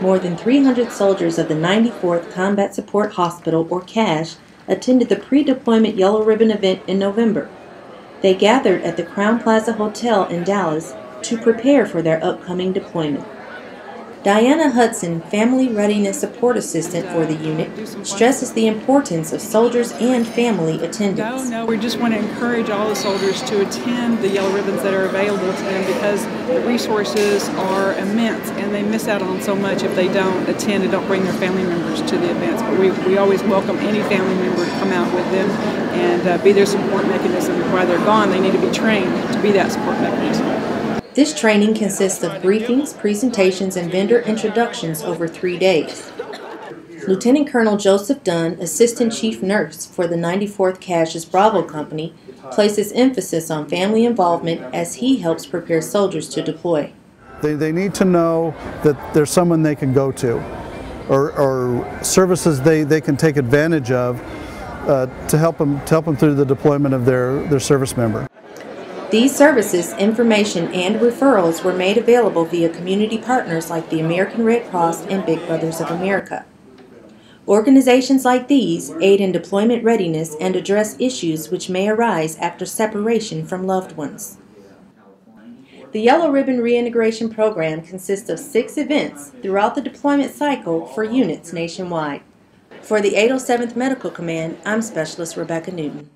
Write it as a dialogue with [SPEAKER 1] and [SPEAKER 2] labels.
[SPEAKER 1] more than 300 soldiers of the 94th Combat Support Hospital, or CSH, attended the pre deployment Yellow Ribbon event in November. They gathered at the Crowne Plaza Hotel in Dallas to prepare for their upcoming deployment. Diana Hudson, Family Readiness Support Assistant for the unit, stresses the importance of soldiers and family attendance.
[SPEAKER 2] No, no, we just want to encourage all the soldiers to attend the yellow ribbons that are available to them because the resources are immense and they miss out on so much if they don't attend and don't bring their family members to the events. But we, we always welcome any family member to come out with them and uh, be their support mechanism. While they're gone, they need to be trained to be that support mechanism.
[SPEAKER 1] This training consists of briefings, presentations, and vendor introductions over three days. Lieutenant Colonel Joseph Dunn, Assistant Chief Nurse for the 94th CSH's Bravo Company, places emphasis on family involvement as he helps prepare soldiers to deploy.
[SPEAKER 3] They, they need to know that there's someone they can go to or, or services they, they can take advantage of uh, to help them to help them through the deployment of their, their service member.
[SPEAKER 1] These services, information, and referrals were made available via community partners like the American Red Cross and Big Brothers of America. Organizations like these aid in deployment readiness and address issues which may arise after separation from loved ones. The Yellow Ribbon Reintegration Program consists of six events throughout the deployment cycle for units nationwide. For the 807th Medical Command, I'm Specialist Rebecca Newton.